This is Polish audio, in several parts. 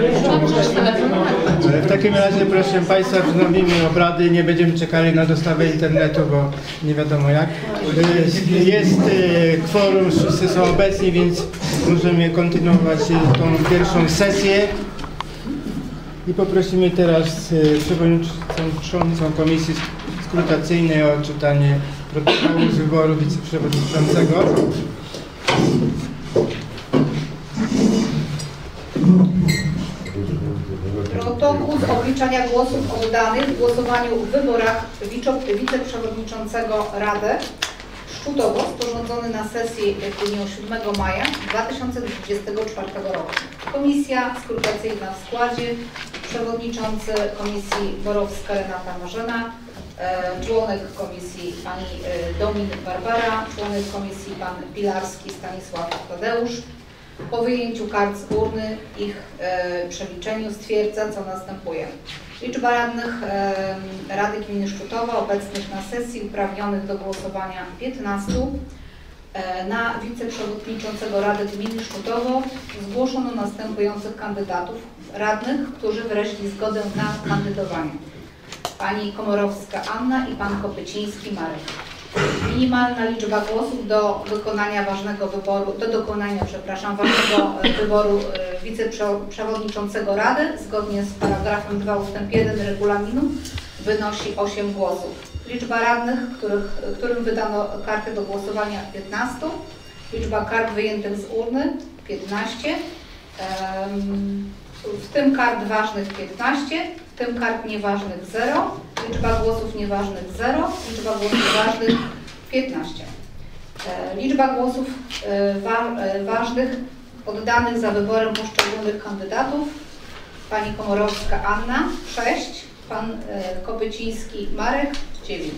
Ale W takim razie, proszę Państwa, wznowimy obrady. Nie będziemy czekali na dostawę internetu, bo nie wiadomo jak. Y, Jest y, kworum, wszyscy są obecni, więc możemy kontynuować tą pierwszą sesję. I poprosimy teraz przewodniczącą Komisji Skrutacyjnej o czytanie protokołu z wyboru wiceprzewodniczącego. Protokół obliczania głosów oddanych w głosowaniu w wyborach wiceprzewodniczącego Rady Szczutowo sporządzony na sesji w dniu 7 maja 2024 roku. Komisja skrutacyjna w składzie, przewodniczący Komisji Borowska Renata Marzena, e, członek Komisji pani e, Dominik Barbara, członek Komisji pan Pilarski Stanisław Tadeusz, po wyjęciu kart z urny, ich e, przeliczeniu stwierdza, co następuje. Liczba radnych e, Rady Gminy Szczutowa obecnych na sesji uprawnionych do głosowania 15. E, na wiceprzewodniczącego Rady Gminy Szczutowo zgłoszono następujących kandydatów radnych, którzy wyrazili zgodę na kandydowanie. Pani Komorowska Anna i pan Kopyciński Marek. Minimalna liczba głosów do wykonania ważnego wyboru, do dokonania, przepraszam, ważnego e, wyboru e, wiceprzewodniczącego Rady zgodnie z paragrafem 2 ust. 1 regulaminu wynosi 8 głosów. Liczba radnych, których, którym wydano karty do głosowania 15. Liczba kart wyjętych z urny 15. Em, W tym kart ważnych 15, tym kart nieważnych 0, liczba głosów nieważnych 0, liczba głosów ważnych 15. E, Liczba głosów e, wa- e, ważnych oddanych za wyborem poszczególnych kandydatów. Pani Komorowska Anna 6, pan Kopyciński Marek 9.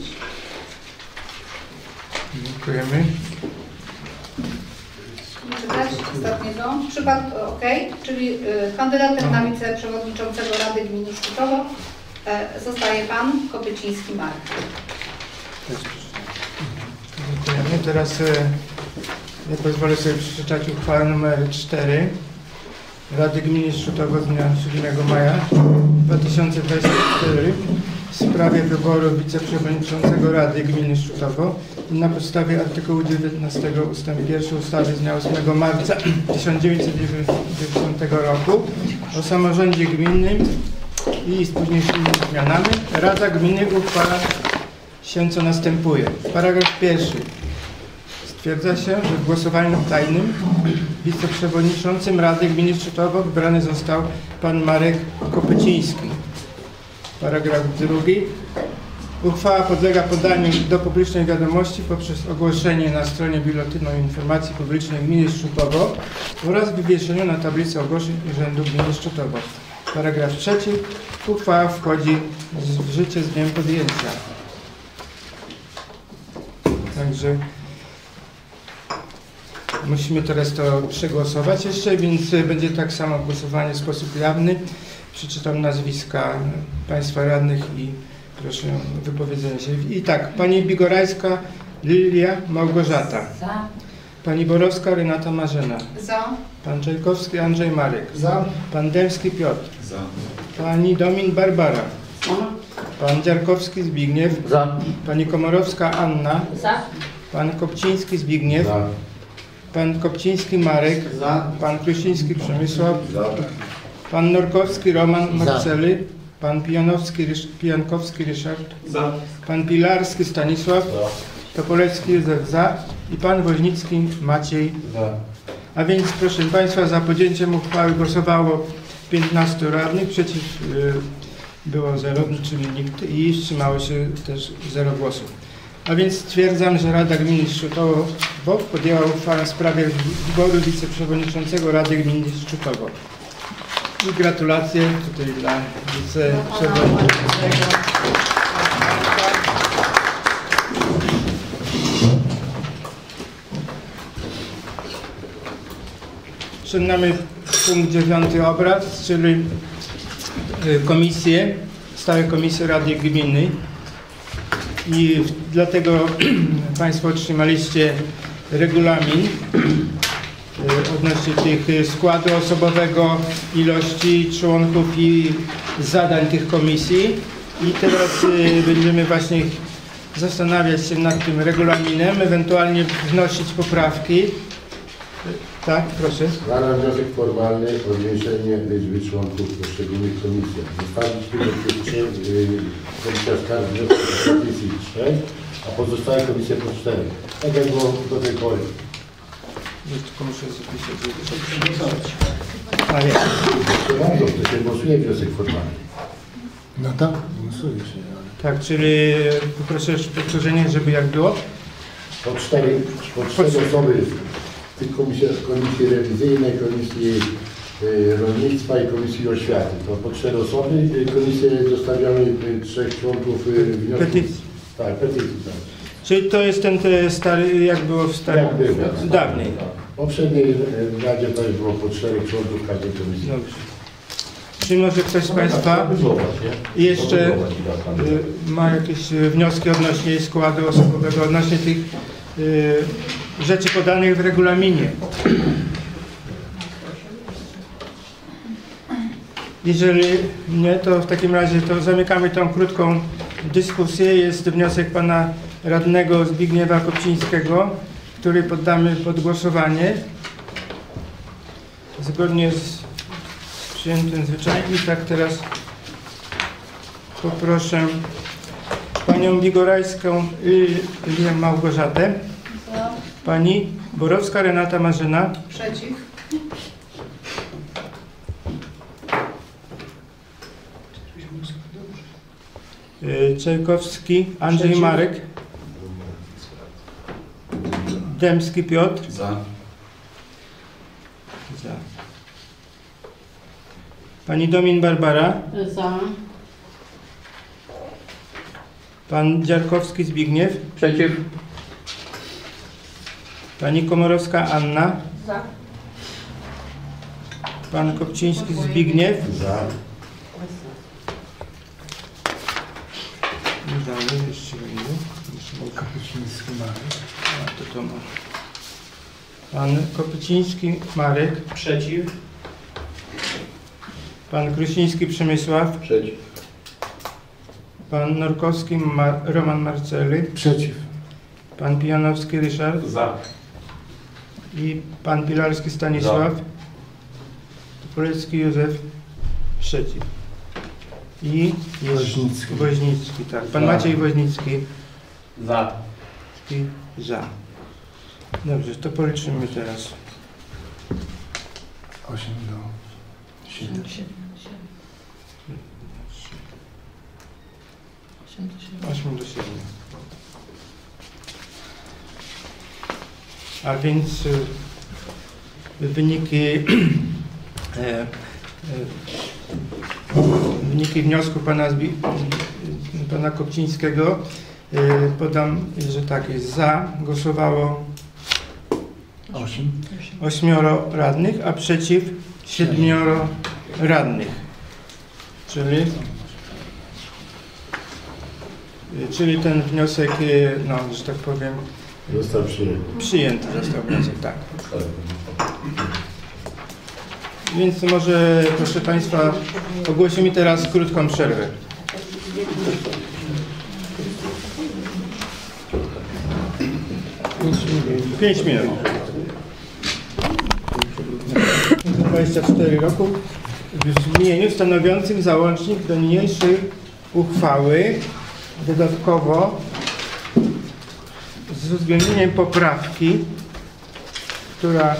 Dziękujemy. Czytać ostatniego. Przypad, ok, czyli y, kandydatem na wiceprzewodniczącego Rady Gminy Szczutowo e, zostaje pan Kopyciński Marek. Też Dziękujemy. Teraz e, ja pozwolę sobie przeczytać uchwałę nr 4 Rady Gminy Szczutowo z dnia 7 maja 2024 w sprawie wyboru wiceprzewodniczącego Rady Gminy Szczutowo na podstawie artykułu 19 ust. 1 ustawy z dnia 8 marca 1990 roku o samorządzie gminnym i z późniejszymi zmianami Rada Gminy uchwala się co następuje. Paragraf pierwszy. Stwierdza się, że w głosowaniu tajnym wiceprzewodniczącym Rady Gminy Szczytowo wybrany został pan Marek Kopyciński. Paragraf drugi. Uchwała podlega podaniu do publicznej wiadomości poprzez ogłoszenie na stronie Biuletynu Informacji Publicznej Gminy Szczutowo oraz wywieszeniu na tablicy ogłoszeń Urzędu Gminy Szczutowo. Paragraf trzeci. Uchwała wchodzi w życie z dniem podjęcia. Także musimy teraz to przegłosować jeszcze, więc będzie tak samo głosowanie w sposób jawny. Przeczytam nazwiska Państwa radnych i proszę o wypowiedzenie się. I tak, Pani Bigorajska Lilia Małgorzata, Za. Pani Borowska Renata Marzena, Za. Pan Czajkowski Andrzej Marek, Za. Pan Dębski Piotr, Za. Pani Domin Barbara, Pan Dziarkowski Zbigniew, Za. Pani Komorowska Anna, Za. Pan Kopciński Zbigniew, Za. Pan Kopciński Marek, Za. Pan Krusiński Przemysław, Za. Pan Norkowski Roman Za. Marcely, Pan Pijanowski, Rysz- Pijankowski Ryszard, Za. Pan Pilarski Stanisław, Topolecki Józef Za i Pan Woźnicki Maciej. Za. A więc proszę Państwa, za podjęciem uchwały głosowało 15 radnych, przeciw y, było 0, czyli nikt i wstrzymało się też 0 głosów. A więc stwierdzam, że Rada Gminy Szczutowo podjęła uchwałę w sprawie wyboru wiceprzewodniczącego Rady Gminy Szczutowo. I gratulacje tutaj dla wiceprzewodniczącego. Nami punkt dziewiąty obrad, czyli y, komisje, stałe komisje Rady Gminy. I dlatego Państwo otrzymaliście regulamin odnośnie tych y, składu osobowego, ilości członków i zadań tych komisji. I teraz y, będziemy właśnie zastanawiać się nad tym regulaminem, ewentualnie wnosić poprawki. Tak, proszę. Składam wniosek formalny o zwiększenie liczby członków poszczególnych komisjach. Zostawić tylko trzy, komisja skarg wniosków i petycji trzech, a pozostałe komisje po cztery. Tak jak było do tej pory. Ja tylko muszę zapisać, żeby A nie. Bardzo, to się głosuje wniosek formalny. No tak, głosuje się. Tak, czyli poproszę jeszcze powtórzenie, żeby jak było. Po cztery, po cztery osoby w tych komisjach, komisji rewizyjnej, komisji y, rolnictwa i komisji oświaty. To po cztery osoby y, komisje zostawiamy y, trzech członków wniosków. Petycji. Tak, petycji, tak. Czyli to jest ten te stary, jak było w starym, Jak było. dawniej. W poprzedniej Radzie też było po czterech członków każdej komisji. Dobrze. Czy może ktoś z Państwa jeszcze y, ma jakieś y, wnioski odnośnie składu osobowego, odnośnie tych y, rzeczy podanych w regulaminie? Jeżeli nie, to w takim razie to zamykamy tą krótką dyskusję. Jest wniosek pana radnego Zbigniewa Kopcińskiego, który poddamy pod głosowanie. Zgodnie z przyjętym zwyczajem. I tak teraz poproszę panią Bigorajską Lilię Małgorzatę, pani Borowska Renata Marzena, Przeciw. y, Czajkowski Andrzej Marek, Dębski Piotr, Za. za. pani Domin Barbara, Za. pan Dziarkowski Zbigniew, Przeciw. pani Komorowska Anna, Za. pan Kopciński Zbigniew, Za. Nie dalej, jeszcze będzie. Marek. A, to to może. Pan Kopyciński Marek, Przeciw. pan Krusiński Przemysław, Przeciw. pan Norkowski Mar Roman Marceli, Przeciw. pan Pijanowski Ryszard Za. i pan Pilarski Stanisław, Topolecki Józef przeciw. I jest Woźnicki. Woźnicki, tak. Pan Za. Maciej Woźnicki Za. i za. Dobrze, to policzymy teraz. 8 do 7. 8 do 7. A więc y, wyniki, e, e, wyniki wniosku pana, pana Kopcińskiego y, podam, że tak jest za, głosowało 8. ośmioro radnych, a przeciw siedmioro radnych. Czyli, y, czyli ten wniosek, y, no, że tak powiem, Został przyjęty. przyjęty został wniosek, tak. Więc może, proszę Państwa, ogłosimy teraz krótką przerwę. Pięć minut. 24 roku w brzmieniu stanowiącym załącznik do niniejszej uchwały dodatkowo z uwzględnieniem poprawki, która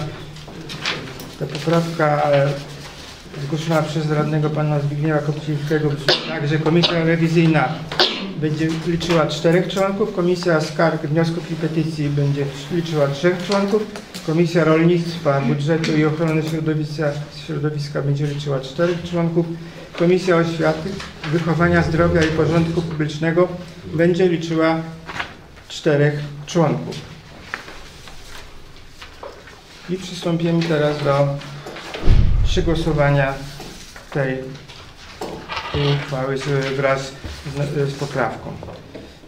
ta poprawka e, zgłoszona przez radnego pana Zbigniewa Kopcińskiego brzmi tak, że komisja rewizyjna będzie liczyła czterech członków, komisja skarg, wniosków i petycji będzie liczyła trzech członków, komisja rolnictwa, budżetu i ochrony środowiska, środowiska będzie liczyła czterech członków, komisja oświaty, wychowania, zdrowia i porządku publicznego będzie liczyła czterech członków. I przystąpimy teraz do przegłosowania tej, uchwały wraz z, z poprawką.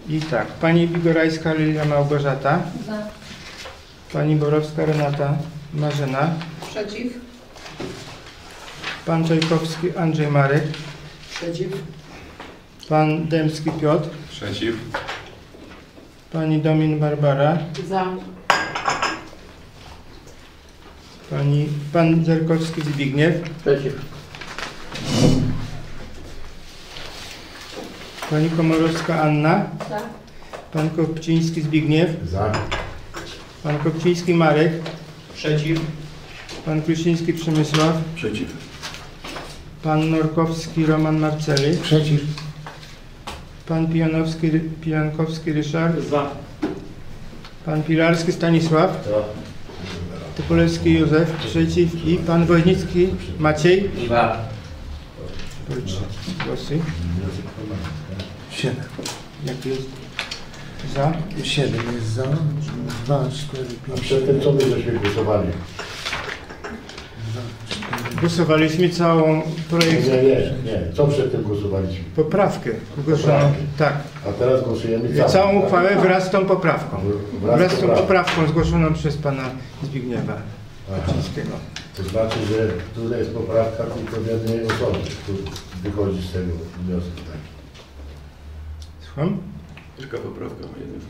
I tak, pani Bigorajska Lilia Małgorzata, Za. pani Borowska Renata, Marzena. Przeciw? Pan Czajkowski Andrzej Marek. Przeciw. Pan Dębski Piotr. Przeciw. Pani Domin Barbara. Za. Pani, pan Zerkowski Zbigniew. Przeciw. Pani Komorowska Anna. Za. Pan Kopciński Zbigniew. Za. Pan Kopciński Marek. Przeciw. Pan Krusiński Przemysław. Przeciw. Pan Norkowski Roman Marceli. Przeciw. Pan Pijanowski, Pijankowski Ryszard. Za. Pan Pilarski Stanisław. Typolewski Józef. Przeciw. I pan Woźnicki Maciej. Za. Głosy. Siedem. Jak jest? Za. Siedem jest za. Dwa, cztery, A pięć, przedtem co my żeśmy głosowali? Głosowaliśmy całą projekt, nie, nie, nie. Co przedtem głosowaliśmy? poprawkę zgłoszoną. Tak. A teraz głosujemy za. Całą uchwałę wraz z tą poprawką. Wraz Wraz z tą poprawką. zgłoszoną przez pana Zbigniewa. Kaczyńskiego. To znaczy, że tutaj jest poprawka tylko jednej osobie. Tu wychodzi z tego wniosek taki. Słucham? Tylko poprawka ma jeden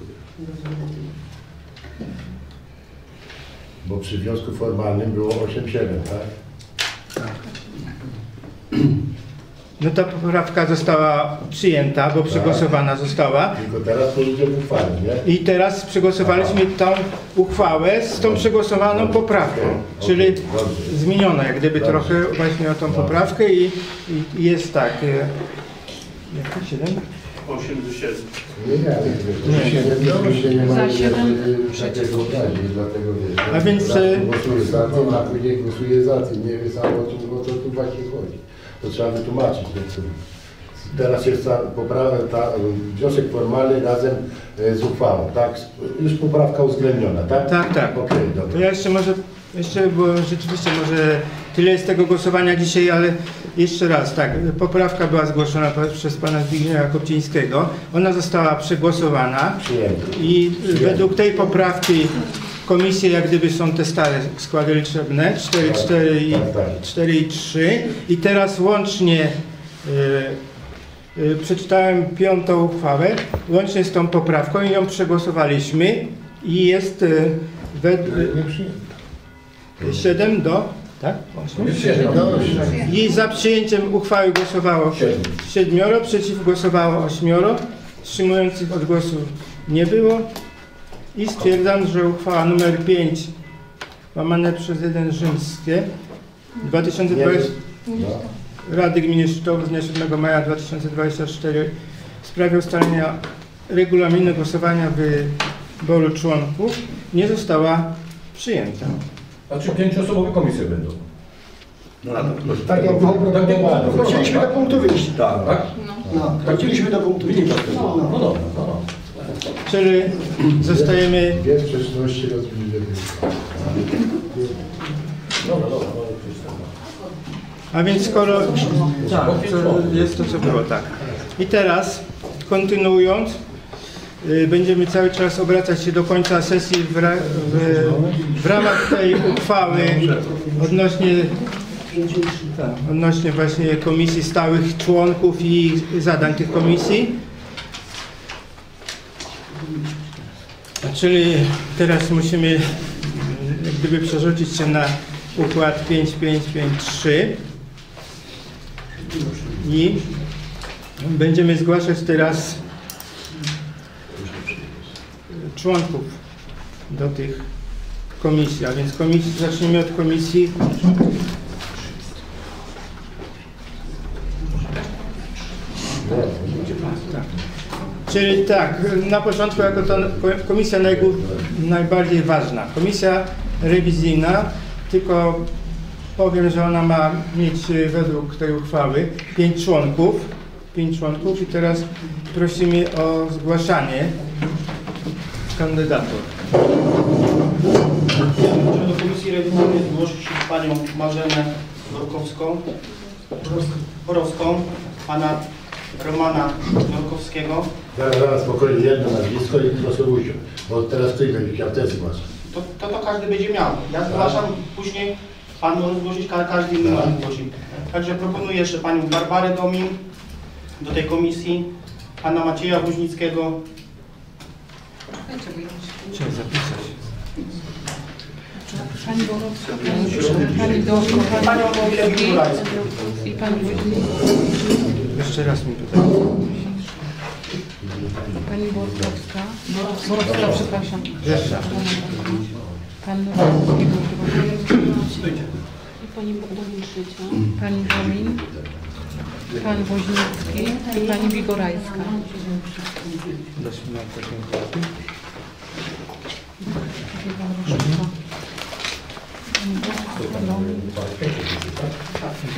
Bo przy wniosku formalnym było 8-7, tak? Tak. No ta poprawka została przyjęta, bo tak. przegłosowana została. Tylko teraz to idzie w uchwale, nie? I teraz przegłosowaliśmy tą uchwałę z tą przegłosowaną poprawką, czyli zmieniona jak gdyby trochę właśnie o tą poprawkę i, i jest tak. E, jak 7? 8 do 7. Nie, nie, Nie. nie, nie, nie, nie ma Za siedem, obrazi, dlatego wiesz. A więc, e, Głosuje za tym, a później głosuje za tym. Nie wie sam o czym o co tu właśnie chodzi. To trzeba wytłumaczyć. Teraz jest ta poprawka, ta, wniosek formalny razem e, z uchwałą, tak? Już poprawka uwzględniona, tak? Tak, tak. Okej, To dobra. ja jeszcze może, jeszcze, bo rzeczywiście może tyle jest tego głosowania dzisiaj, ale jeszcze raz, tak, poprawka była zgłoszona przez pana Zbigniewa Kopcińskiego, ona została przegłosowana i według tej poprawki komisje jak gdyby są te stare składy liczebne, 4, 4 i, Tak, tak. 4 i 3 i teraz łącznie y, y, przeczytałem piątą uchwałę, łącznie z tą poprawką i ją przegłosowaliśmy i jest y, wed, Nie przyjęto. 7 do, tak? I za przyjęciem uchwały głosowało siedmioro, przeciw głosowało ośmioro, wstrzymujących od głosu nie było i stwierdzam, że uchwała numer 5 łamane przez 1 rzymskie 2020 No. Rady Gminy Szczytowo z dnia 7 maja 2024 w sprawie ustalenia regulaminu głosowania wyboru członków nie została przyjęta. Znaczy pięcioosobowe komisje będą. No na to. Tak jak było Tak jak proponowane. Chcieliśmy do punktu wyjść. Tak. Tak? No, tak chcieliśmy do punktu wyjść. No, no dobra, no, no. Czyli zostajemy Dwie sprzeczności. Dobra, dobra, no, tak. A więc skoro tak, to jest to co było, tak. I teraz kontynuując, będziemy cały czas obracać się do końca sesji w, ra, w, w ramach tej uchwały odnośnie, tak, odnośnie właśnie komisji stałych członków i zadań tych komisji. Czyli teraz musimy y, gdyby przerzucić się na układ 5553 i będziemy zgłaszać teraz członków do tych komisji, a więc komisji, zacznijmy od komisji Czyli tak, na początku jako to komisja najbardziej ważna. Komisja rewizyjna, tylko powiem, że ona ma mieć y, według tej uchwały pięć członków. Pięć członków i teraz prosimy o zgłaszanie kandydatur. Chciałbym do Komisji Rewizyjnej zgłosić panią Marzenę Norkowską, Borowską, pana Romana Norkowskiego. Zaraz, zaraz, spokojnie, jedno nazwisko i proszę usiąść. Bo teraz ty będziesz chciał też zgłaszać. To, to to każdy będzie miał. Ja zgłaszam, później pan może zgłosić, ka- każdy inny może zgłosić. Także proponuję jeszcze panią Barbarę Domin do tej komisji, pana Macieja Woźnickiego, Trzeba zapisać. Pani Borowska, pani, Doszko, pani i pani. Jeszcze raz mi tutaj. Pani Borowska. Borowska, przepraszam. Jeszcze. Pan I pani Trzecia. Pani Domin. Pan Woźnicki i pani Wigorajska. Doszliśmy na takim I pan Roszczyka.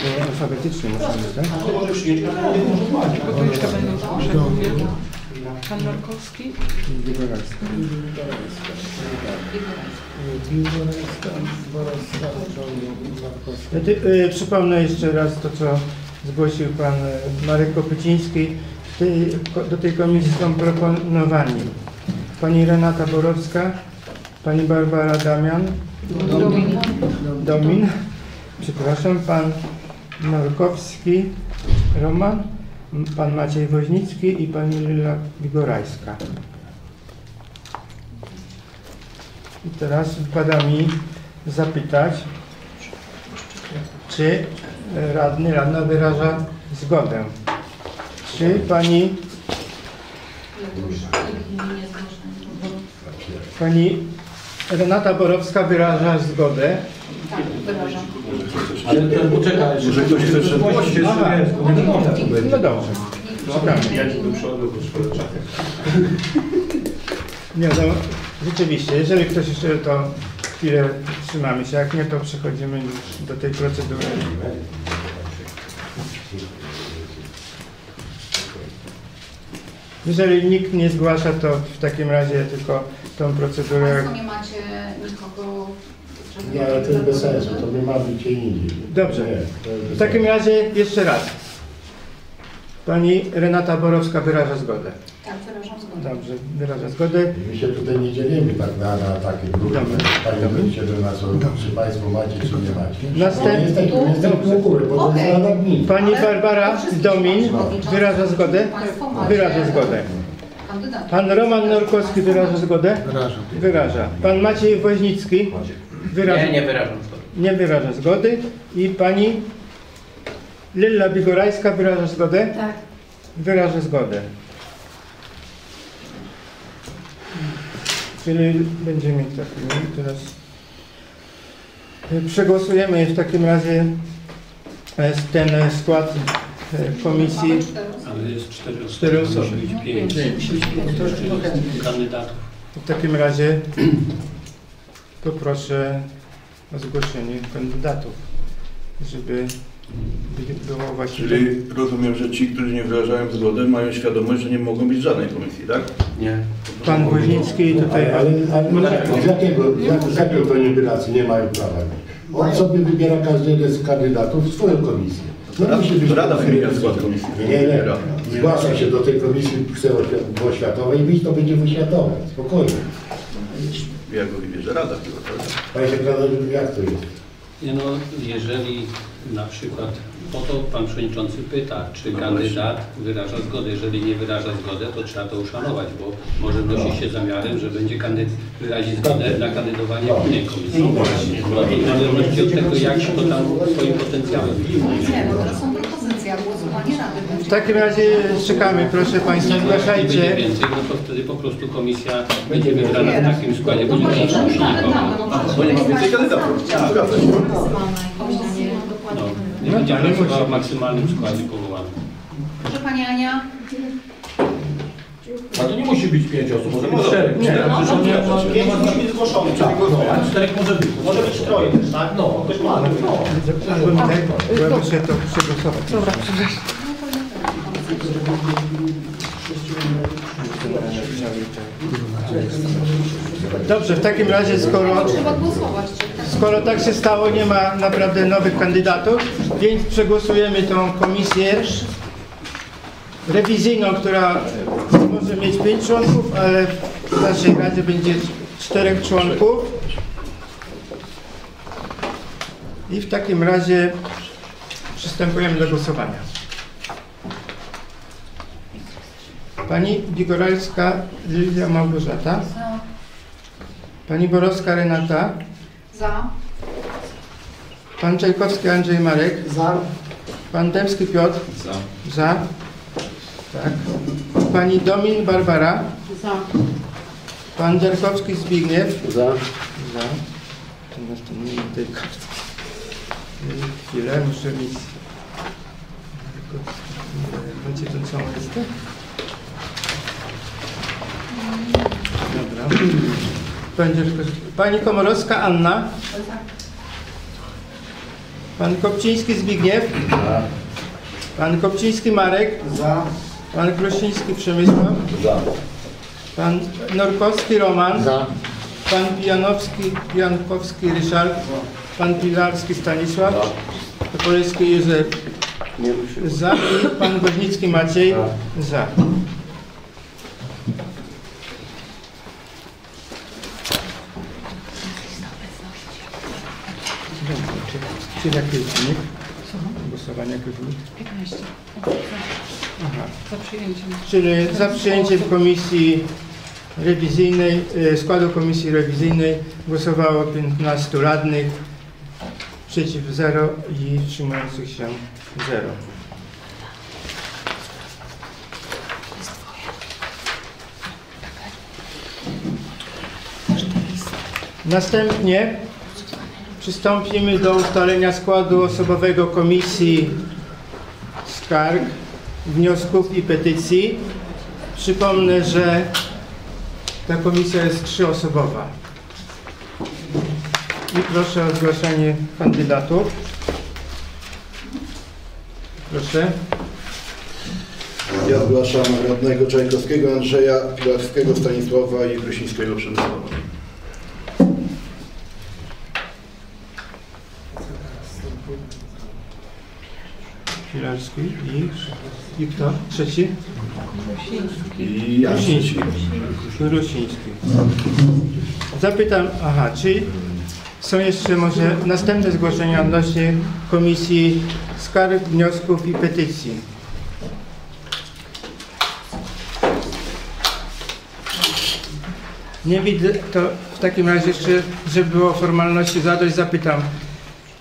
To alfabetycznie musimy, tak? Pan Markowski. Ja ty, y, przypomnę jeszcze raz to, co zgłosił pan Marek Kopyciński. Tej, do tej komisji są proponowani pani Renata Borowska, pani Barbara Damian, Domin. Domin, przepraszam, pan Norkowski, Roman, pan Maciej Woźnicki i pani Lila Wigorajska. I teraz wypada mi zapytać, czy radny, radna wyraża zgodę. Czy pani, pani Renata Borowska wyraża zgodę? Tak, wyrażam. Ale to poczekaj, Może ktoś chce przed- Zgłoście Aha. sobie, nie można to będzie. No dobrze. Czekamy. Ja ci do przodu. Nie, no rzeczywiście, jeżeli ktoś jeszcze to chwilę trzymamy się, jak nie, to przechodzimy już do tej procedury. Jeżeli nikt nie zgłasza, to w takim razie tylko tą procedurę. Państwo nie macie nikogo... żeby- Nie, ale to jest bez sensu, to my mamy gdzie indziej. Dobrze. Nie, to jest bez W takim razie jeszcze raz. Pani Renata Borowska wyraża zgodę. Tak, wyrażam zgodę. Dobrze, wyraża zgodę. My się tutaj nie dzielimy tak na, na takie grupy, Dobra. panie będziecie do nas, czy państwo macie, czy nie macie. Następ- Nie jesteśmy, jesteśmy u góry, bo to Okej. jest gmin. Pani Ale Barbara wszystkich Domin wyraża zgodę? Państwo macie Wyraża zgodę. Pan Roman Norkowski wyraża zgodę? Wyrażam. Wyraża. Pan Maciej Woźnicki wyraża, Nie, nie wyrażam zgody. nie wyraża zgody. I pani Lilla Bigorajska wyraża zgodę? Tak. Wyraża zgodę. Czyli będziemy tak, no teraz e, przegłosujemy w takim razie e, ten skład komisji. Ale jest cztery osoby. Cztery osoby. Musi być pięć. Kandydatów. W takim razie poproszę o zgłoszenie kandydatów, żeby by- było właściwie. Czyli rozumiem, że ci, którzy nie wyrażają zgody, mają świadomość, że nie mogą być w żadnej komisji, tak? Nie. Pan Woźnicki tutaj. Ale, ale, ale z jakiego, jak, z jakiego to nibylacji nie mają prawa? On sobie wybiera każdy jeden z kandydatów swoją komisję. Być Rada wybiera skład komisji. Nie, nie. Zgłasza się do tej komisji, oświatowej, być to będzie w oświatowej. Spokojnie. Jak go wybierze Rada chyba? Panie sekretarzu, jak to jest? Nie no, jeżeli na przykład, o to Pan Przewodniczący pyta, czy kandydat wyraża zgodę. Jeżeli nie wyraża zgodę, to trzeba to uszanować, bo może nosi się zamiarem, że będzie kandyd wyrazić zgodę na kandydowanie w innej komisji. No to w zależności od tego, jak się to tam swoim potencjałem widzi. Nie, no teraz są propozycje, a głosowanie rady będzie. W takim razie czekamy, proszę Państwa, Jeśli będzie zgłaszajcie. więcej, no to wtedy po prostu komisja będzie wybrana w takim składzie, bo nie musi nikogo. Bo nie ma więcej kandydatów. Zgadza się. No, nie No będzie tak, nie pracowała musi. w maksymalnym składzie powołanym. Proszę Pani Ania. A to nie musi być pięć osób, może być no, ma... nie Pięć ma- musi być zgłoszonych, Tak, czyli no, a czterech może być. Może być troje też, tak? No, Dokładnie. no. Albo tak, bo ja muszę to przegłosować. Dobra, przepraszam. Dobrze, w takim razie, skoro, głosować. skoro tak się stało, nie ma naprawdę nowych kandydatów, więc przegłosujemy tą komisję rewizyjną, która może mieć pięć członków, ale w naszej Radzie będzie czterech członków. I w takim razie przystępujemy do głosowania. Pani Bigoralska Lilia Małgorzata. Pani Borowska Renata. Za. Pan Czajkowski Andrzej Marek. Za. Pan Dębski Piotr. Za. Za. Tak. Pani Domin Barbara. Za. Pan Derkowski Zbigniew. Za. Za. Tu masz tu numer tej kartki. Chwilę, muszę mieć... Macie ten całą listę? Dobra. Będzie tylko... Pani Komorowska Anna. Pan Kopciński Zbigniew. Za. Pan Kopciński Marek. Za. Pan Krosiński Przemysław. Za. Pan Norkowski Roman. Za. Pan Pijanowski, Pijankowski Ryszard. Pan Pilarski Stanisław. Topoleski Józef. Za. I pan Woźnicki Maciej. Za. Czy, czy jaki jest wynik? Głosowania jaki wynik? 15. Aha. Za przyjęciem. Czyli za przyjęciem komisji rewizyjnej, e, składu komisji rewizyjnej głosowało 15 radnych, przeciw 0 i wstrzymujących się 0. Następnie przystąpimy do ustalenia składu osobowego komisji skarg, wniosków i petycji. Przypomnę, że ta komisja jest trzyosobowa. I proszę o zgłaszanie kandydatów. Proszę. Ja ogłaszam radnego Czajkowskiego Andrzeja, Pilarskiego Stanisława i Krosińskiego Przemysława. Filarski i, i kto? Trzeci? I Jańczyk. Rusiński. Zapytam, aha, czy są jeszcze może następne zgłoszenia odnośnie Komisji Skarg, Wniosków i Petycji? Nie widzę, to w takim razie jeszcze, żeby było formalności zadać, zapytam.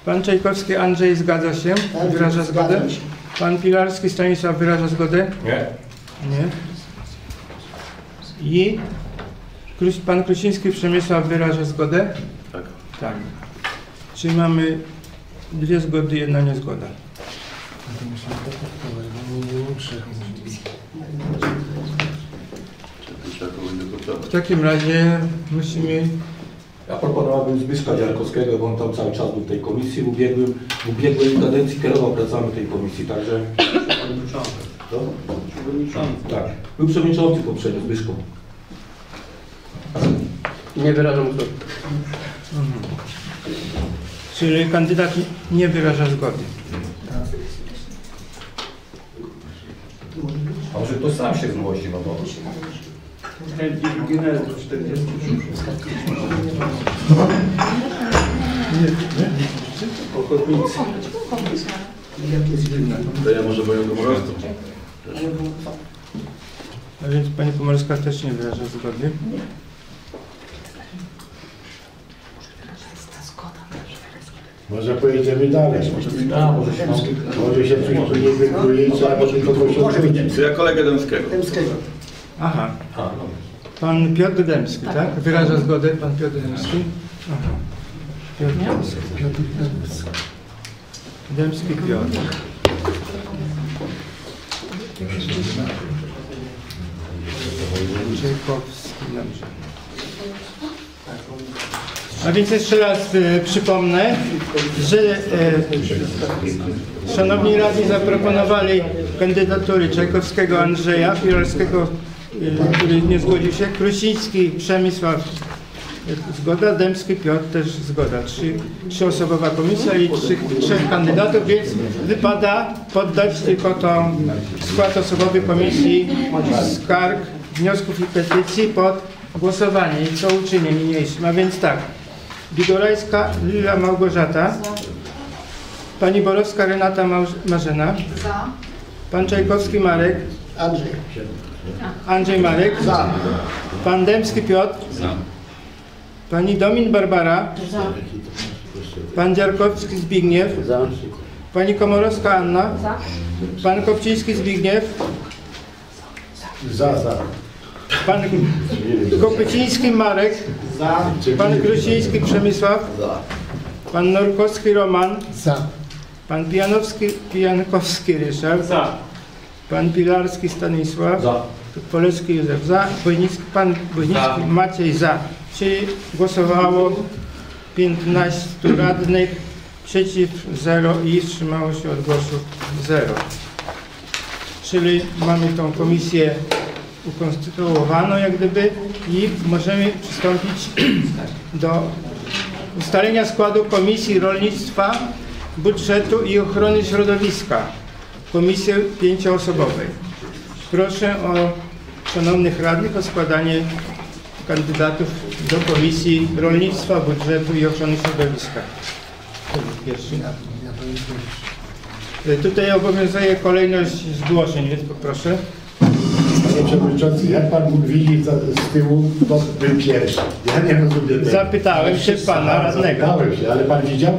Pan Czajkowski Andrzej zgadza się? Tak, Wyraża zgodę? się. Pan Pilarski Stanisław wyraża zgodę? Nie. Nie. I pan Krusiński Przemysław wyraża zgodę? Tak. Tak. Czy mamy dwie zgody, jedna niezgoda? W takim razie musimy... Ja proponowałbym Zbyszka Dziarkowskiego, bo on tam cały czas był w tej komisji. W ubiegłym, w ubiegłej kadencji kierował pracami tej komisji, także Przewodniczący. to, Przewodniczący. tak. Był przewodniczący poprzednio, Zbyszko. Nie wyrażam zgody. Czyli kandydat nie wyraża zgody. A może ktoś sam się zgłosi, no bo... To ja może moją. A więc pani Komorska też nie wyraża zgody. Może pojedziemy dalej. Może się Może się coś tu nie wykruje trzeba może kogoś odrzucić. To ja kolegę Dębskiego. Dębskiego. Aha. No. Pan Piotr Dębski, tak? Wyraża zgodę pan Piotr Dębski? Aha. Piotr Dębski. Piotr Dębski. Dębski Piotr. Czajkowski, dobrze. A więc jeszcze raz e, przypomnę, że e, Szanowni Radni zaproponowali kandydatury Czajkowskiego Andrzeja, Pilarskiego, e, który nie zgodził się, Krusiński Przemysław zgoda, Dębski Piotr też zgoda. Trzy, trzyosobowa komisja i trzy, trzech kandydatów, więc wypada poddać tylko tą skład osobowy komisji skarg, wniosków i petycji pod głosowanie. I co uczynię niniejszym? A więc tak, Bigorajska Lila Małgorzata, Pani Borowska Renata Marzena. Za. Pan Czajkowski Marek. Andrzej. Andrzej Marek. Za. Pan Dębski Piotr. Za. Pani Domin Barbara. Pan Dziarkowski Zbigniew. Za. Pani Komorowska Anna. Pan Kopciński Zbigniew. Za, za. Pan Kopyciński Marek. Za. Pan Grusiński Przemysław. Pan Norkowski Roman. Za. Pan Pijanowski, Pijankowski Ryszard. Za. Pan Pilarski Stanisław. Za. Polecki Józef za. Bojnicki, pan Bojnicki Za. Maciej za. Czyli głosowało 15 radnych, przeciw 0 i wstrzymało się od głosu 0. Czyli mamy tą komisję ukonstytuowaną jak gdyby i możemy przystąpić do ustalenia składu Komisji Rolnictwa, Budżetu i Ochrony Środowiska. Komisji pięcioosobowej. Proszę o szanownych radnych o składanie kandydatów do Komisji Rolnictwa, Budżetu i Ochrony Środowiska. Pierwszy. Tutaj obowiązuje kolejność zgłoszeń, więc poproszę. Panie Przewodniczący, jak Pan mógł widzieć z tyłu, to był pierwszy. Ja nie rozumiem tego. Zapytałem się pana radnego. Zapytałem się, ale Pan widział?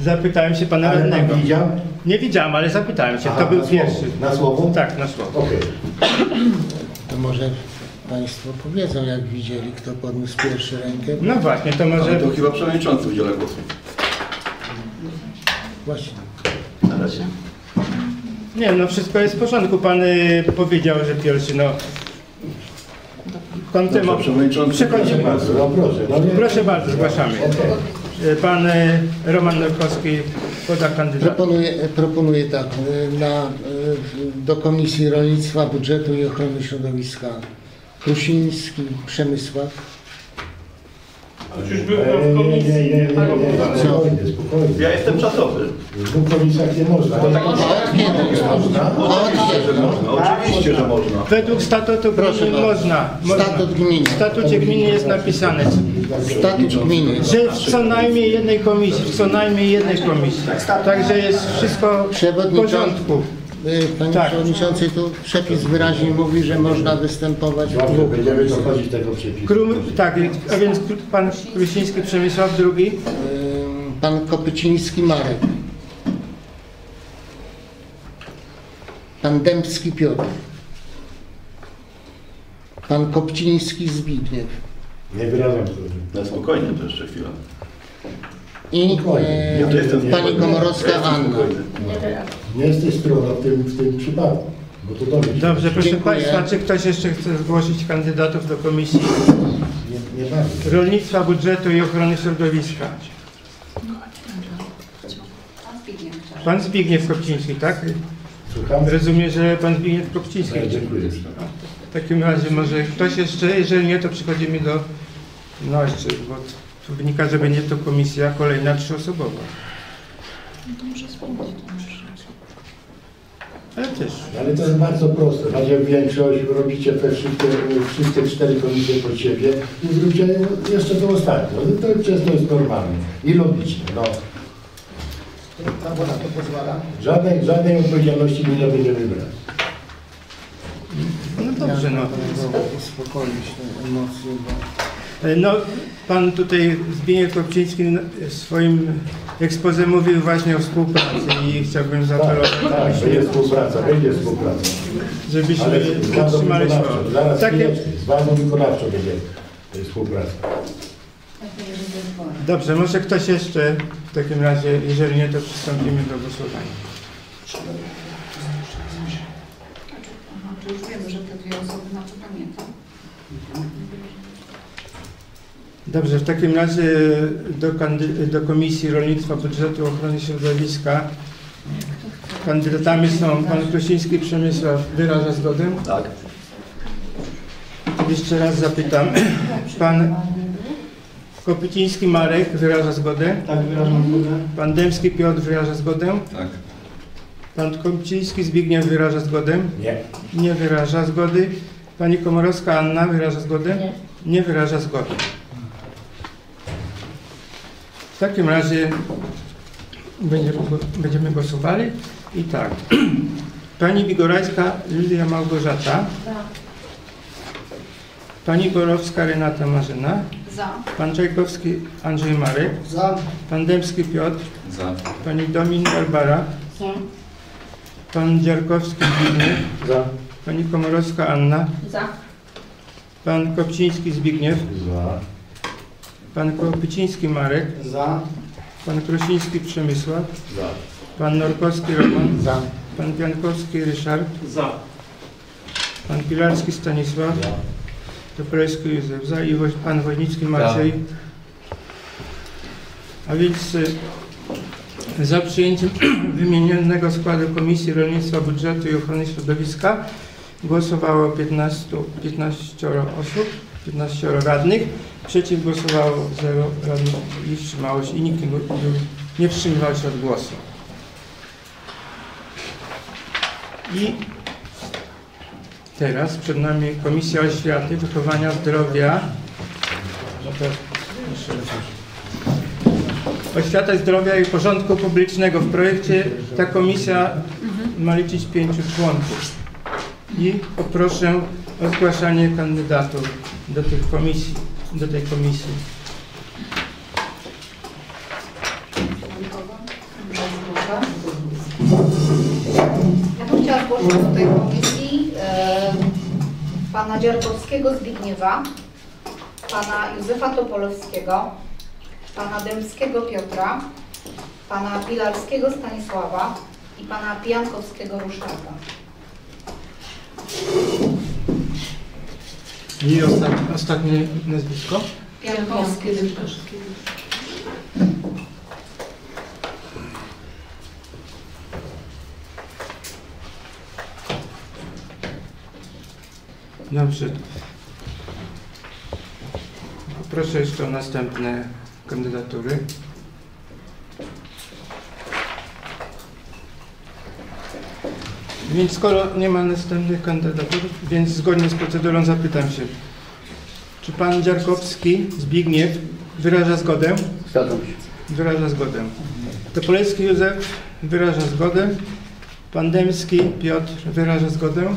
Zapytałem się pana Ale radnego. Pan widział? Nie widziałem, ale zapytałem się. Aha, To był na słowo. pierwszy. Na słowo? Tak, na słowo. Okej. To może Państwo powiedzą, jak widzieli, kto podniósł pierwszy rękę. No właśnie, to może... Ale to chyba przewodniczący udziela głosu. Właśnie. Na razie. Nie, no wszystko jest w porządku. Pan y, powiedział, że pierwszy, no... Dobrze, przewodniczący. Przechodzimy. Bardzo, no proszę. No, nie- Proszę bardzo, zgłaszamy. Y, Pan y, Roman Norkowski poda kandydat. Proponuję, proponuję tak, y, na, y, do Komisji Rolnictwa, Budżetu i Ochrony Środowiska Krusiński Przemysław. Nie, nie, nie, nie, nie, nie, spokojnie, spokojnie. Ja jestem czasowy. W dwóch komisjach nie można. O, nie, można. Oczywiście, że można. Oczywiście, że można. Według statutu Proszę gminy można. Statut gminy. W statucie gminy jest napisane, Statut gminy. że w co najmniej jednej komisji, w co najmniej jednej komisji. Także jest wszystko w porządku. Y, Panie Tak. Przewodniczący, tu przepis wyraźnie mówi, że można występować w dwóch. będziemy dochodzić tego przepisu. Krum, tak, a więc pan Krysiński Przemysław drugi, Y, Pan Kopyciński Marek. Pan Dębski Piotr. Pan Kopciński Zbigniew. Nie wyrażam zgody. Na spokojnie to jeszcze chwila. I e, Ja Pani. Komorowska Ja Anna. Nie jesteś stroną w tym, w tym przypadku, bo to dobrze. Dobrze, proszę Dziękuję. Państwa, czy ktoś jeszcze chce zgłosić kandydatów do Komisji Nie, nie. Rolnictwa, Budżetu i Ochrony Środowiska? Pan Zbigniew Kopciński, tak? Rozumiem, że Pan Zbigniew Kopciński. Dziękuję. W takim razie może ktoś jeszcze, jeżeli nie, to przechodzimy do, no jeszcze, bo tu wynika, że będzie to komisja kolejna trzyosobowa. Ale też. Ale to jest bardzo proste. Macie większość, robicie te wszystkie, wszystkie cztery komisje pod siebie i zróbcie jeszcze to ostatnio. No To często jest normalne i logiczne. No. Prawo na to pozwala. Żadnej, żadnej odpowiedzialności my nie będziemy brać. No dobrze, no. Uspokoić te emocje, bo No, pan tutaj Zbigniew Kopciński w swoim ekspoze mówił właśnie o współpracy i chciałbym Tak, zaapelować, tak, abyśmy, będzie współpraca, będzie współpraca. żebyśmy utrzymali słowo. Zaraz Takie, z władzą wykonawczą będzie e, współpraca. dobrze, może ktoś jeszcze w takim razie, jeżeli nie, to przystąpimy do głosowania. Czy już wiemy, że te dwie osoby na to pamiętam? Dobrze, w takim razie do, do Komisji Rolnictwa, Budżetu Ochrony Środowiska kandydatami są pan Krosiński Przemysław wyraża zgodę? Tak. Jeszcze raz zapytam. Pan Kopyciński Marek wyraża zgodę? Tak, wyrażam zgodę. Pan Dębski Piotr wyraża zgodę? Tak. Pan Kopciński Zbigniew wyraża zgodę? Nie. Nie wyraża zgody. Pani Komorowska Anna wyraża zgodę? Nie. Nie wyraża zgody. W takim razie Będziemy, głosowali. I tak. Pani Wigorajska Lilia Małgorzata. Pani Borowska Renata Marzyna. Za. Pan Czajkowski Andrzej Marek. Za. Pan Dębski Piotr. Za. Pani Domin Barbara. Pan Dziarkowski Zbigniew. Za. Pani Komorowska Anna. Za. Pan Kopciński Zbigniew. Za. Pan Kopyciński Marek. Za. Pan Krosiński Przemysław. Za. Pan Norkowski Roman. Za. Pan Piankowski Ryszard. Za. Pan Pilarski Stanisław. Toporowski Józef. Za. I Pan Wojnicki Maciej. A więc y, za przyjęciem wymienionego składu Komisji Rolnictwa, Budżetu i Ochrony Środowiska głosowało 15, 15 osób, 15 radnych. Przeciw głosowało 0 radnych i wstrzymało się i nikt nie, nie wstrzymywał się od głosu. I teraz przed nami Komisja Oświaty, Wychowania, Zdrowia. Oświata, Zdrowia i Porządku Publicznego. W projekcie ta komisja ma liczyć pięciu członków. I poproszę o zgłaszanie kandydatów do tych komisji, do tej komisji. Ja bym chciała zgłosić do tej komisji e, pana Dziarkowskiego Zbigniewa, pana Józefa Topolewskiego, pana Dębskiego Piotra, pana Pilarskiego Stanisława i pana Pijankowskiego Ruszarda. I ostat, ostatnie nazwisko? Pijankowski Ruszard. Dobrze. Proszę jeszcze o następne kandydatury. Więc skoro nie ma następnych kandydatur, więc zgodnie z procedurą zapytam się, czy pan Dziarkowski Zbigniew wyraża zgodę? Zgadzam się. Wyraża zgodę. Topolecki Józef wyraża zgodę. Pan Dębski Piotr wyraża zgodę.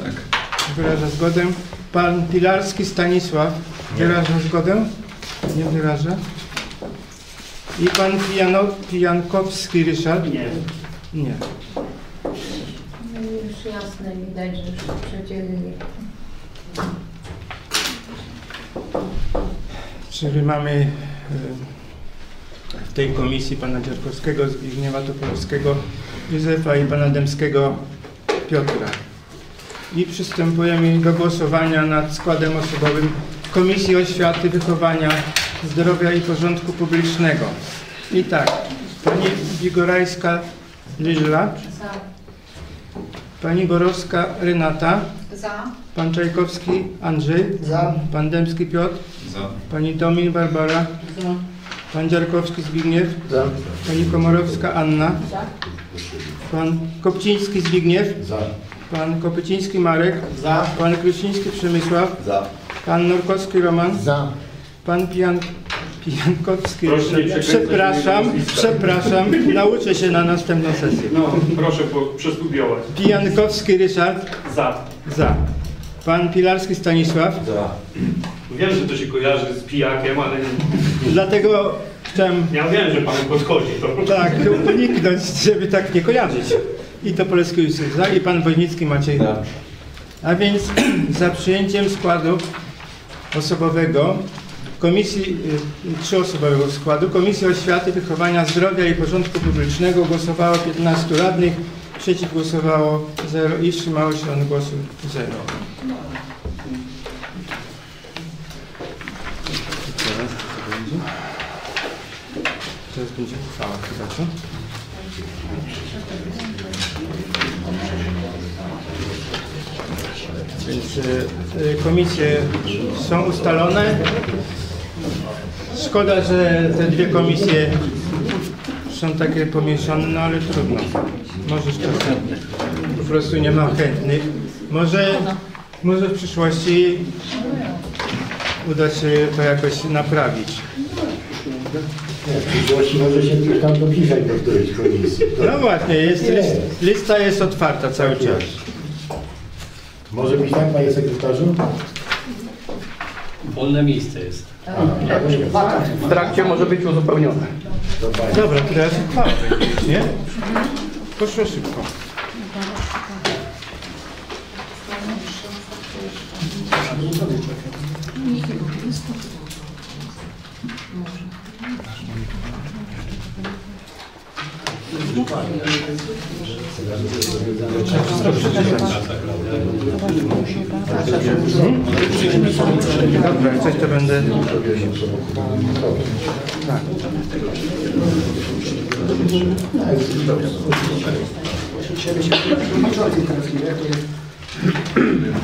Wyraża zgodę. Pan Pilarski Stanisław wyraża zgodę. Nie wyraża. I pan Pijano, Pijankowski Ryszard? Nie. Nie. Jasne widać, że już przedzielili. Czyli mamy e, w tej komisji pana Dziarkowskiego, Zbigniewa Topolowskiego, Józefa i pana Dębskiego Piotra. I przystępujemy do głosowania nad składem osobowym Komisji Oświaty, Wychowania, Zdrowia i Porządku Publicznego. I tak, pani Wigorajska Liżla, Za. Pani Borowska Renata, Za. pan Czajkowski Andrzej, Za. pan Dębski Piotr, Za. pani Domin Barbara, pan Dziarkowski Zbigniew, Za. pani Komorowska Anna, pan Kopciński Zbigniew, Za. pan Kopyciński Marek, Za. pan Krzysiński Przemysław, Za. pan Norkowski Roman, Za. pan Pijan, Pijankowski Proszę Przepraszam, przepraszam, nauczę się na następną sesję. No, proszę przestudiować. Pijankowski Ryszard, Za. za. Pan Pilarski Stanisław, Za. Wiem, że to się kojarzy z pijakiem, ale dlatego chciałem ja wiem, że panu podchodzi to. tak uniknąć, żeby tak nie kojarzyć. I to Polski Józef za i pan Wojnicki Maciej za. A więc za przyjęciem składu osobowego Komisji, y, trzyosobowego składu Komisji Oświaty, Wychowania, Zdrowia i Porządku Publicznego głosowało 15 radnych, przeciw głosowało 0 i wstrzymało się od głosu 0. Teraz co będzie? Teraz będzie uchwała chyba, co? Więc y, y, komisje są ustalone. Szkoda, że te dwie komisje są takie pomieszane, no ale trudno. Może czasem po prostu nie ma chętnych. Może, może w przyszłości uda się to jakoś naprawić. W przyszłości może się ktoś tam dopisać do którejś komisji. No właśnie, jest, list, lista jest otwarta cały czas. Może być tak, panie sekretarzu? Wolne miejsce jest. W trakcie może być uzupełnione. Dobra. Teraz uchwała nie? Poszło szybko. Dobra, jak coś to będę...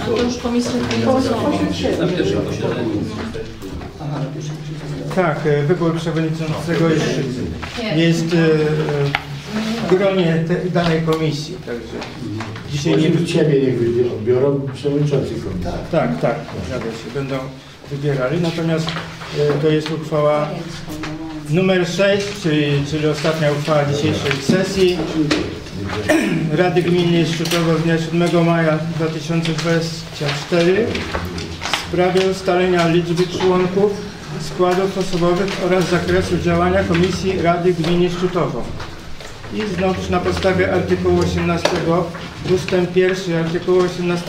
To już komisja Na pierwszym posiedzeniu. Tak, wybór przewodniczącego jest, jest e, gronie te, danej komisji, także dzisiaj nie... Spośród ciebie niech odbiorą przewodniczący komisji. Tak, tak, zgadza się, będą wybierali, natomiast e, to jest uchwała numer 6, czyli, czyli ostatnia uchwała dzisiejszej sesji Rady Gminy Szczutowo z dnia 7 maja 2024 w sprawie ustalenia liczby członków składów osobowych oraz zakresu działania Komisji Rady Gminy Szczutowo. I znowuż na podstawie artykułu 18 ustęp 1, artykułu 18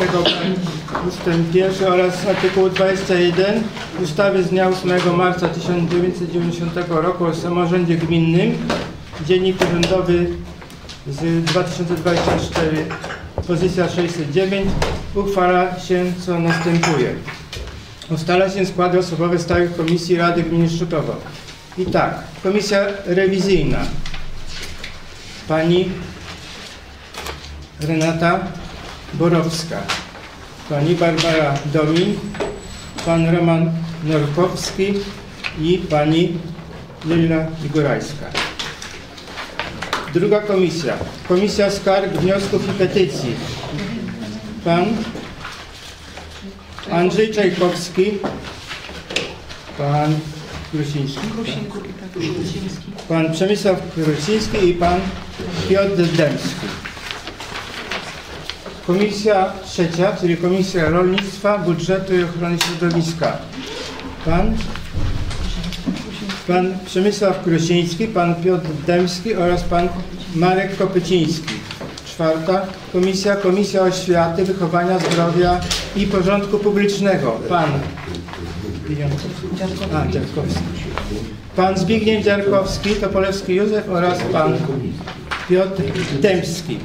ustęp 1 oraz artykułu 21 ustawy z dnia 8 marca 1990 roku o samorządzie gminnym, Dziennik Urzędowy z 2024, pozycja 609, uchwala się co następuje. Ustala się składy osobowe stałych Komisji Rady Gminy Szczutowo. I tak, Komisja Rewizyjna. Pani Renata Borowska, Pani Barbara Domin, Pan Roman Norkowski i Pani Lila Igorajska. Druga komisja. Komisja Skarg, Wniosków i Petycji. Pan Andrzej Czajkowski. Pan Krusiński. Pan Przemysław Krusiński i Pan Piotr Dębski. Komisja trzecia, czyli Komisja Rolnictwa, Budżetu i Ochrony Środowiska. Pan Pan Przemysław Krusiński, Pan Piotr Dębski oraz Pan Marek Kopyciński. Czwarta Komisja, Komisja Oświaty, Wychowania, Zdrowia i Porządku Publicznego. Pan A, Dziarkowski. Pan Zbigniew Dziarkowski, Topolewski Józef oraz Pan Piotr Dębski.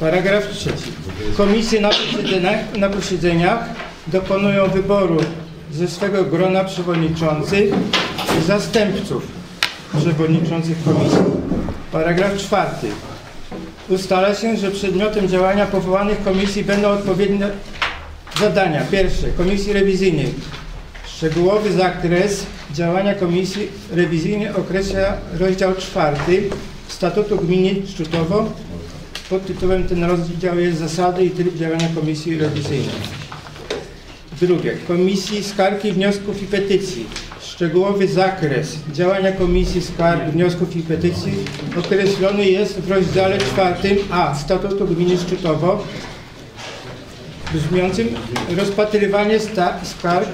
Paragraf trzeci. Komisje na posiedzeniach, na posiedzeniach dokonują wyboru ze swego grona przewodniczących i zastępców przewodniczących komisji. Paragraf czwarty. Ustala się, że przedmiotem działania powołanych komisji będą odpowiednie zadania. Pierwsze, komisji rewizyjnej. Szczegółowy zakres działania komisji rewizyjnej określa rozdział czwarty Statutu Gminy Szczutowo. Pod tytułem ten rozdział jest zasady i tryb działania komisji rewizyjnej. Drugie, Komisji Skarg i Wniosków i Petycji. Szczegółowy zakres działania Komisji Skarg, Wniosków i Petycji określony jest w rozdziale czwartym A Statutu Gminy Szczytowo brzmiącym rozpatrywanie skarg,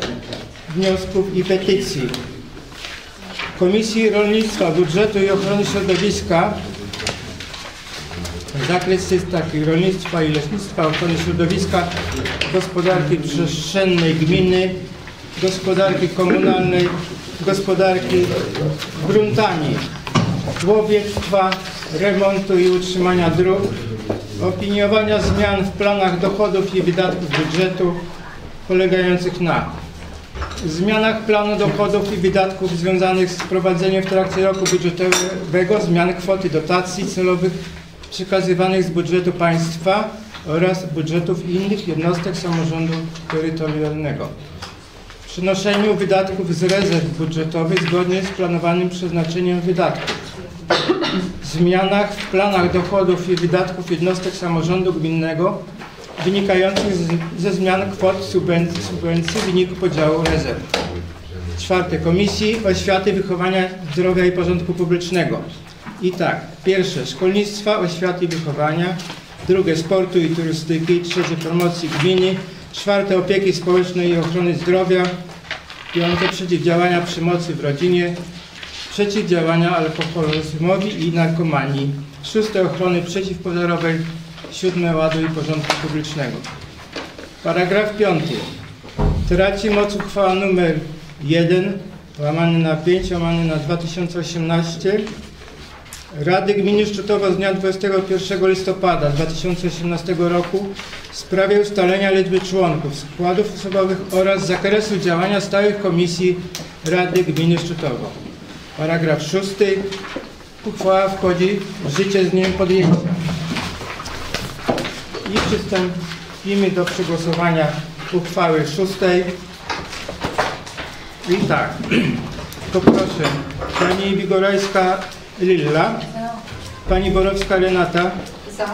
wniosków i petycji. Komisji Rolnictwa, Budżetu i Ochrony Środowiska Zakres jest taki, rolnictwa i leśnictwa, ochrony środowiska, gospodarki przestrzennej gminy, gospodarki komunalnej, gospodarki gruntami, łowiectwa, remontu i utrzymania dróg, opiniowania zmian w planach dochodów i wydatków budżetu polegających na zmianach planu dochodów i wydatków związanych z prowadzeniem w trakcie roku budżetowego zmian kwoty dotacji celowych przekazywanych z budżetu państwa oraz budżetów innych jednostek samorządu terytorialnego. Przenoszeniu wydatków z rezerw budżetowych zgodnie z planowanym przeznaczeniem wydatków. Zmianach w planach dochodów i wydatków jednostek samorządu gminnego wynikających ze zmian kwot subwencji, subwencji w wyniku podziału rezerw. Czwarte, Komisji Oświaty, Wychowania, Zdrowia i Porządku Publicznego. I tak, pierwsze, Szkolnictwa, Oświaty i Wychowania. Drugie, Sportu i Turystyki. Trzecie, Promocji Gminy. Czwarte, Opieki Społecznej i Ochrony Zdrowia. Piąte, Przeciwdziałania Przemocy w Rodzinie. Przeciwdziałania alkoholizmowi i narkomanii. Szóste, Ochrony Przeciwpożarowej. Siódme, Ładu i Porządku Publicznego. Paragraf piąty. Traci moc uchwała numer 1 łamany na 5 łamany na 2018 Rady Gminy Szczutowo z dnia 21 listopada 2018 roku w sprawie ustalenia liczby członków, składów osobowych oraz zakresu działania stałych komisji Rady Gminy Szczutowo. Paragraf 6. Uchwała wchodzi w życie z dniem podjęcia. I przystąpimy do przegłosowania uchwały szóstej. I tak, poproszę Pani Wigorajska Lilla, Pani Borowska Renata, Za.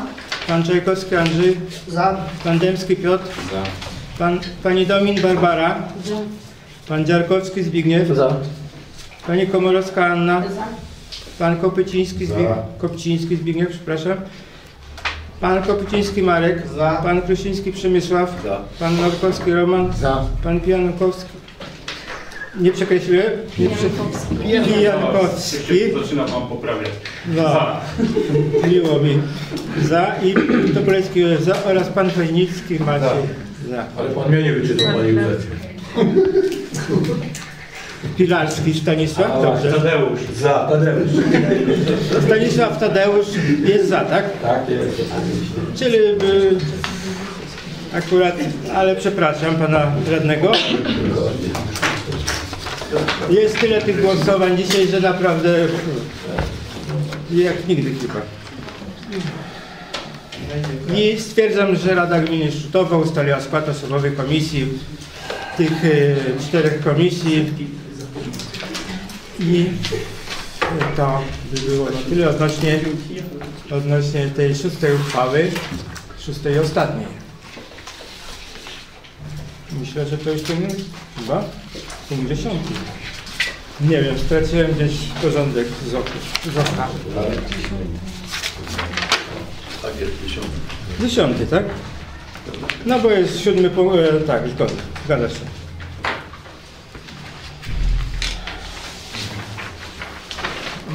Pan Czajkowski Andrzej, Za. Pan Dębski Piotr, Pan, Pani Domin Barbara, Pan Dziarkowski Zbigniew, Pani Komorowska Anna, Pan Kopyciński Zbigniew, Kopciński Zbigniew, przepraszam, Pan Kopyciński Marek, Za. Pan Krusiński Przemysław, Za. Pan Norkowski Roman, Za. Pan Piankowski. Nie przekreśliłem? Nie prze... Piankowski. Zaczyna pan poprawiać. No, miło mi. Za i Topolecki za oraz Pan Fejnicki Maciej. Za. Ale pan mnie nie wyczytał, panie Józefie. Pilarski Stanisław, dobrze. Tadeusz. Za, Tadeusz. Stanisław Tadeusz jest za, tak? Tak jest. Czyli by akurat, ale przepraszam Pana Radnego. Jest tyle tych głosowań dzisiaj, że naprawdę jak nigdy chyba. I stwierdzam, że Rada Gminy Szczutowo ustaliła skład osobowy komisji, tych e, czterech komisji i to by było na tyle odnośnie, odnośnie tej szóstej uchwały, szóstej ostatniej. Myślę, że to już ten chyba punkt dziesiąty. Nie wiem, straciłem gdzieś porządek z oka. Z oka. Tak jest, dziesiąty. Dziesiąty, tak? No bo jest siódmy punkt, e, tak, zgoda, zgadza się.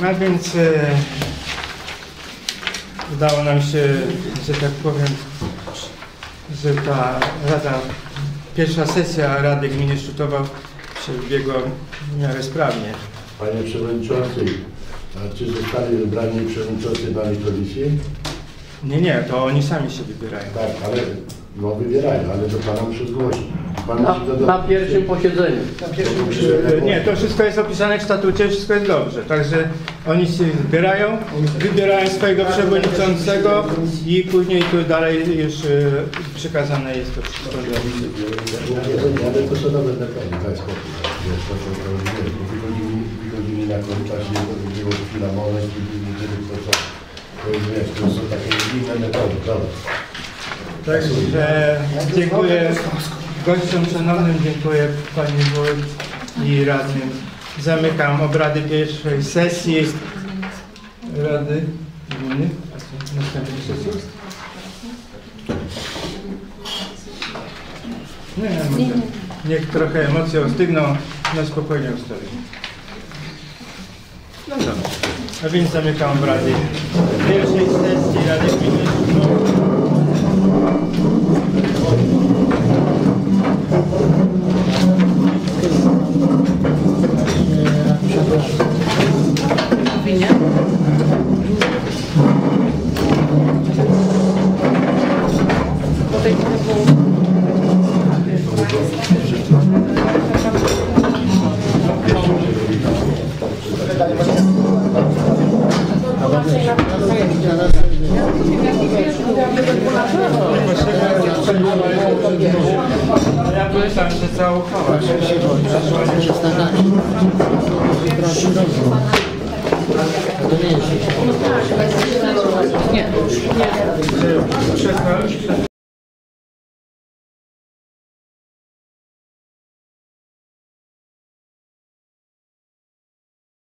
No więc e, udało nam się, że tak powiem, że ta rada, pierwsza sesja Rady Gminy Szczutowa przebiegła w miarę sprawnie. Panie Przewodniczący, a czy zostali wybrani przewodniczący danej komisji? Nie, nie, to oni sami się wybierają. Tak, ale no wybierają, ale to Pana muszę zgłosić. Na, na pierwszym posiedzeniu. Nie, to wszystko jest opisane w statucie, wszystko jest dobrze. Także oni się wybierają, wybierają swojego przewodniczącego i później tu dalej już przekazane jest to wszystko nawet na korytarz, nie to było chwila, i nie wiedzieli to co. To jest, wiesz, to są takie inne metody. Także dziękuję gościom szanownym, dziękuję Pani Wójt i radnym. Zamykam obrady pierwszej sesji Rady Gminy. Następnej sesji? Nie. Niech trochę emocje ostygną, na spokojnie ustalimy. No dobrze. A więc zamykam obrady pierwszej sesji Rady Gminy. Ja myślałem, że uchwała. Nie, nie.